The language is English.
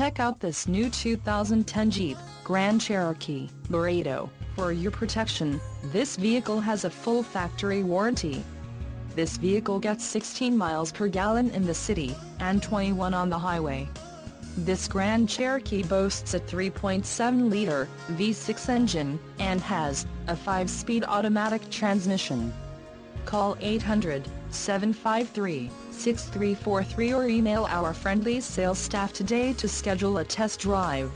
Check out this new 2010 Jeep Grand Cherokee Laredo. For your protection, this vehicle has a full factory warranty. This vehicle gets 16 miles per gallon in the city, and 21 on the highway. This Grand Cherokee boasts a 3.7-liter V6 engine, and has a 5-speed automatic transmission. Call 800-753-6343 or email our friendly sales staff today to schedule a test drive.